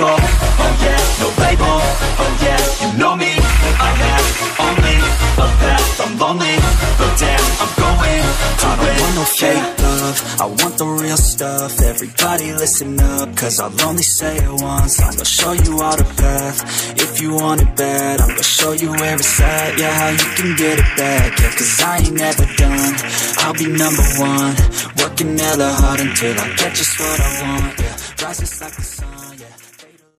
I'm oh yeah, no label, oh yeah, you know me, I have only a path, I'm lonely, but damn, I'm going to I don't want no fake love, I want the real stuff, everybody listen up, cause I'll only say it once, I'm gonna show you all the path, if you want it bad, I'm gonna show you where it's at, yeah, how you can get it back, yeah, cause I ain't never done, I'll be number one, working hella hard until I get just what I want, yeah, rises like the sun, yeah.